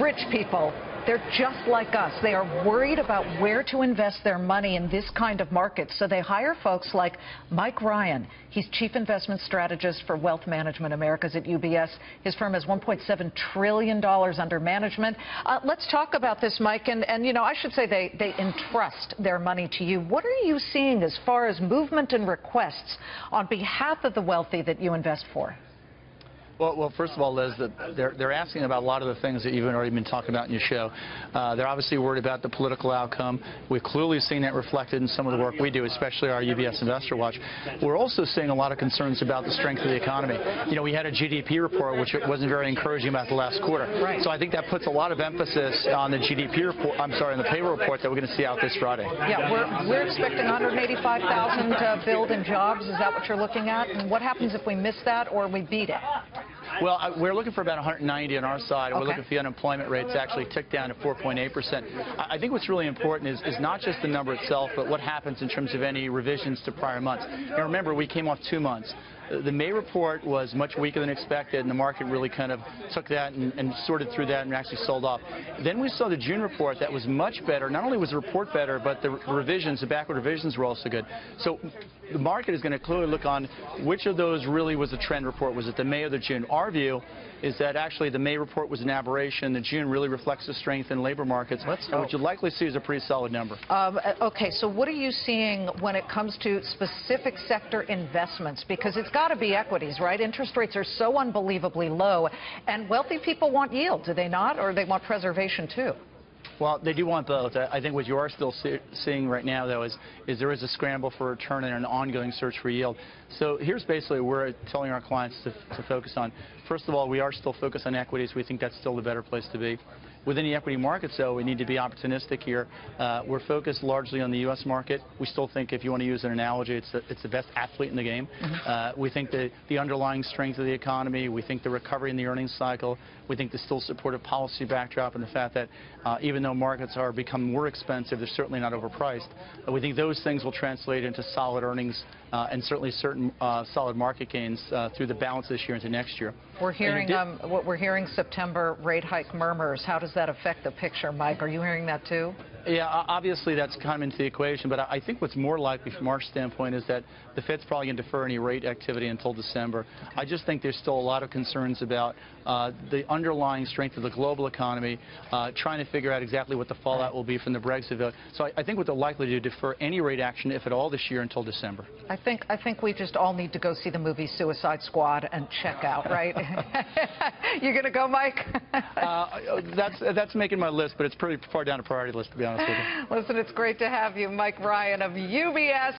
rich people. They're just like us. They are worried about where to invest their money in this kind of market. So they hire folks like Mike Ryan. He's Chief Investment Strategist for Wealth Management Americas at UBS. His firm has $1.7 trillion under management. Uh, let's talk about this, Mike. And, and, you know, I should say they, they entrust their money to you. What are you seeing as far as movement and requests on behalf of the wealthy that you invest for? Well, well, first of all, Liz, they're, they're asking about a lot of the things that you've already been talking about in your show. Uh, they're obviously worried about the political outcome. We've clearly seen that reflected in some of the work we do, especially our UBS Investor Watch. We're also seeing a lot of concerns about the strength of the economy. You know, we had a GDP report, which wasn't very encouraging about the last quarter. So I think that puts a lot of emphasis on the GDP report, I'm sorry, on the payroll report that we're going to see out this Friday. Yeah, we're, we're expecting 185,000 to build in jobs. Is that what you're looking at? And what happens if we miss that or we beat it? Well, we're looking for about 190 on our side. Okay. We're looking for the unemployment rate to actually tick down to 4.8%. I think what's really important is, is not just the number itself, but what happens in terms of any revisions to prior months. And remember, we came off two months. The May report was much weaker than expected, and the market really kind of took that and, and, sorted through that and actually sold off. Then we saw the June report that was much better. Not only was the report better, but the revisions, the backward revisions were also good. So the market is going to clearly look on which of those really was a trend report. Was it the May or the June? Our view is that actually the May report was an aberration. The June really reflects the strength in labor markets. Let's and what you'd likely see is a pretty solid number. Um, okay, so what are you seeing when it comes to specific sector investments? Because it's got to be equities, right? Interest rates are so unbelievably low, and wealthy people want yield, do they not? Or they want preservation too? Well, they do want both. I think what you are still see, seeing right now, though, is, is there is a scramble for return and an ongoing search for yield. So here's basically what we're telling our clients to, to focus on. First of all, we are still focused on equities. We think that's still the better place to be. Within the equity markets, though, we need to be opportunistic here. Uh, we're focused largely on the U.S. market. We still think, if you want to use an analogy, it's the, it's the best athlete in the game. Mm -hmm. uh, we think the, the underlying strength of the economy, we think the recovery in the earnings cycle, we think the still supportive policy backdrop and the fact that uh, even though markets are becoming more expensive, they're certainly not overpriced. we think those things will translate into solid earnings uh, and certainly certain uh, solid market gains uh, through the balance this year into next year. We're hearing um, what we're hearing September rate hike murmurs. How does that affect the picture, Mike? Are you hearing that too? Yeah, obviously that's kind of into the equation, but I think what's more likely from our standpoint is that the Fed's probably going to defer any rate activity until December. I just think there's still a lot of concerns about uh, the underlying strength of the global economy, uh, trying to figure out exactly what the fallout will be from the Brexit vote. So I, I think what they're likely to do defer any rate action, if at all, this year until December. I think I think we just all need to go see the movie Suicide Squad and check out, right? You're going to go, Mike? uh, that's that's making my list, but it's pretty far down the priority list, to be Listen, it's great to have you, Mike Ryan of UBS.